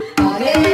Hare